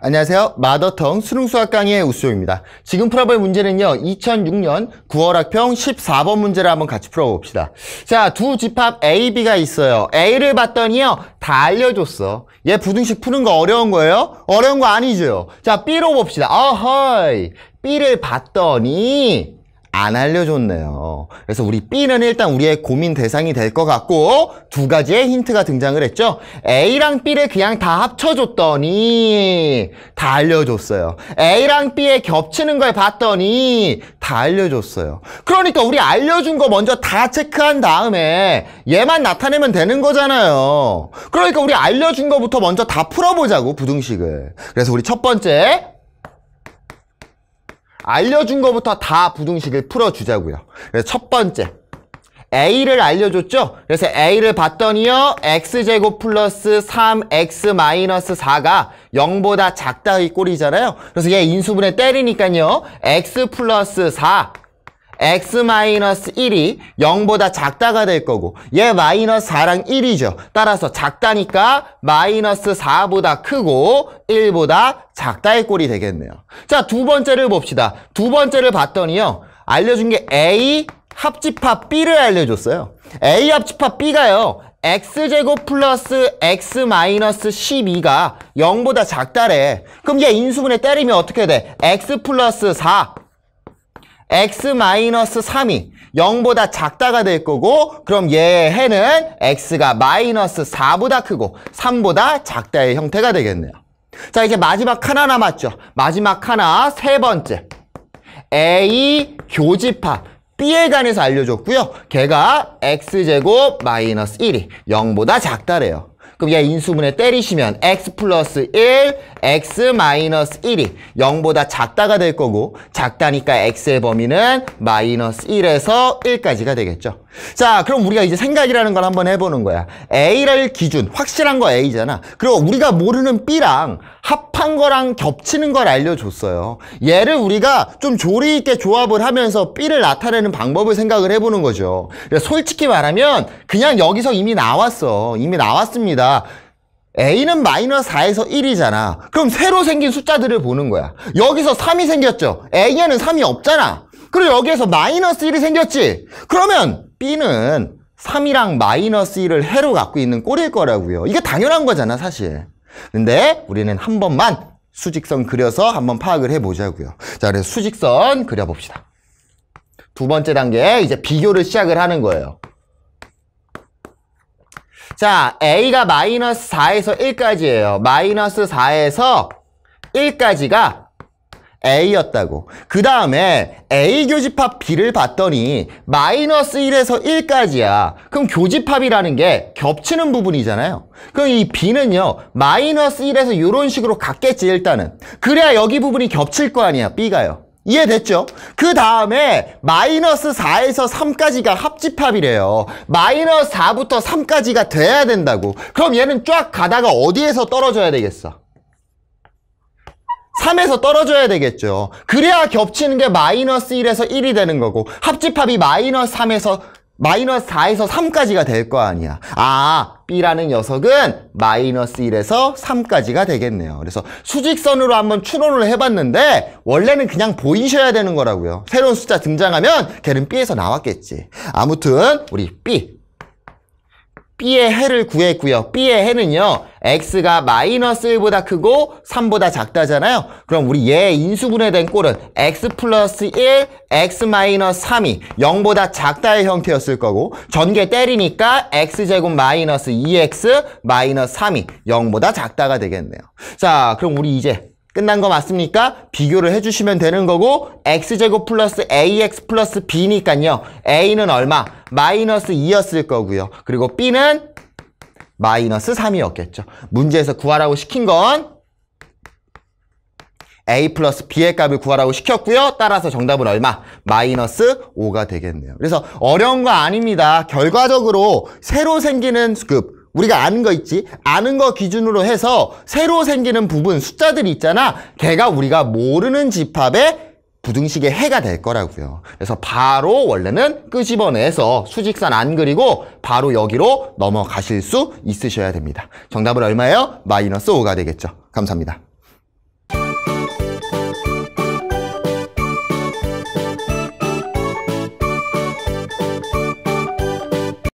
안녕하세요. 마더텅 수능수학 강의의 우수용입니다. 지금 풀어볼 문제는요. 2006년 9월 학평 14번 문제를 한번 같이 풀어봅시다. 자, 두 집합 A, B가 있어요. A를 봤더니요. 다 알려줬어. 얘 부등식 푸는 거 어려운 거예요? 어려운 거 아니죠? 자, B로 봅시다. 어허이. B를 봤더니 안 알려줬네요. 그래서 우리 B는 일단 우리의 고민 대상이 될 것 같고 두 가지의 힌트가 등장을 했죠. A랑 B를 그냥 다 합쳐줬더니 다 알려줬어요. A랑 B에 겹치는 걸 봤더니 다 알려줬어요. 그러니까 우리 알려준 거 먼저 다 체크한 다음에 얘만 나타내면 되는 거잖아요. 그러니까 우리 알려준 거부터 먼저 다 풀어보자고 부등식을. 그래서 우리 첫 번째 알려준 것부터 다 부등식을 풀어주자고요. 그래서 첫 번째 A를 알려줬죠? 그래서 A를 봤더니요. X제곱 플러스 3X 마이너스 4가 0보다 작다의 꼴이잖아요. 그래서 얘 인수분해 때리니까요. X 플러스 4 x-1이 0보다 작다가 될 거고 얘 마이너스 4랑 1이죠. 따라서 작다니까 마이너스 4보다 크고 1보다 작다의 꼴이 되겠네요. 자, 두 번째를 봅시다. 두 번째를 봤더니요. 알려준 게 A 합집합 B를 알려줬어요. A 합집합 B가요. x제곱 플러스 x 마이너스 12가 0보다 작다래. 그럼 얘 인수분해 때리면 어떻게 돼? x 플러스 4 x-3이 0보다 작다가 될 거고 그럼 얘의 해는 x가 마이너스 4보다 크고 3보다 작다의 형태가 되겠네요. 자 이제 마지막 하나 남았죠. 마지막 하나 세 번째 a 교집합 b에 관해서 알려줬고요. 걔가 x제곱 마이너스 1이 0보다 작다래요. 그럼 얘 인수분해 때리시면 x 플러스 1, x 마이너스 1이 0보다 작다가 될 거고 작다니까 x의 범위는 마이너스 1에서 1까지가 되겠죠. 자 그럼 우리가 이제 생각이라는 걸 한번 해보는 거야. A를 기준 확실한 거 A잖아. 그리고 우리가 모르는 B랑 합한 거랑 겹치는 걸 알려줬어요. 얘를 우리가 좀 조리 있게 조합을 하면서 B를 나타내는 방법을 생각을 해보는 거죠. 솔직히 말하면 그냥 여기서 이미 나왔어. 이미 나왔습니다. A는 마이너스 4에서 1이잖아. 그럼 새로 생긴 숫자들을 보는 거야. 여기서 3이 생겼죠. A에는 3이 없잖아. 그리고 여기에서 마이너스 1이 생겼지. 그러면 B는 3이랑 마이너스 1을 해로 갖고 있는 꼴일 거라고요. 이게 당연한 거잖아, 사실. 근데 우리는 한 번만 수직선 그려서 한번 파악을 해보자고요. 자, 그래서 수직선 그려봅시다. 두 번째 단계 이제 비교를 시작을 하는 거예요. 자, A가 마이너스 4에서 1까지예요. 마이너스 4에서 1까지가 A였다고. 그 다음에 A 교집합 B를 봤더니 마이너스 1에서 1까지야. 그럼 교집합이라는 게 겹치는 부분이잖아요. 그럼 이 B는요. 마이너스 1에서 이런 식으로 갔겠지 일단은. 그래야 여기 부분이 겹칠 거 아니야. B가요. 이해됐죠? 그 다음에 마이너스 4에서 3까지가 합집합이래요. 마이너스 4부터 3까지가 돼야 된다고. 그럼 얘는 쫙 가다가 어디에서 떨어져야 되겠어? 3에서 떨어져야 되겠죠. 그래야 겹치는 게 마이너스 1에서 1이 되는 거고 합집합이 마이너스 3에서 마이너스 4에서 3까지가 될 거 아니야. 아, B라는 녀석은 마이너스 1에서 3까지가 되겠네요. 그래서 수직선으로 한번 추론을 해봤는데 원래는 그냥 보이셔야 되는 거라고요. 새로운 숫자 등장하면 걔는 B에서 나왔겠지. 아무튼 우리 B B의 해를 구했고요. B의 해는요. X가 마이너스 1보다 크고 3보다 작다잖아요. 그럼 우리 얘 인수분해 된 꼴은 X 플러스 1, X 마이너스 3이 0보다 작다의 형태였을 거고 전개 때리니까 X제곱 마이너스 2X 마이너스 3이 0보다 작다가 되겠네요. 자, 그럼 우리 이제 끝난 거 맞습니까? 비교를 해주시면 되는 거고 x제곱 플러스 ax 플러스 b니까요. a는 얼마? 마이너스 2였을 거고요. 그리고 b는 마이너스 3이었겠죠. 문제에서 구하라고 시킨 건 a 플러스 b의 값을 구하라고 시켰고요. 따라서 정답은 얼마? 마이너스 5가 되겠네요. 그래서 어려운 거 아닙니다. 결과적으로 새로 생기는 그 우리가 아는 거 있지? 아는 거 기준으로 해서 새로 생기는 부분 숫자들이 있잖아. 걔가 우리가 모르는 집합의 부등식의 해가 될 거라고요. 그래서 바로 원래는 끄집어내서 수직선 안 그리고 바로 여기로 넘어가실 수 있으셔야 됩니다. 정답은 얼마예요? 마이너스 5가 되겠죠. 감사합니다.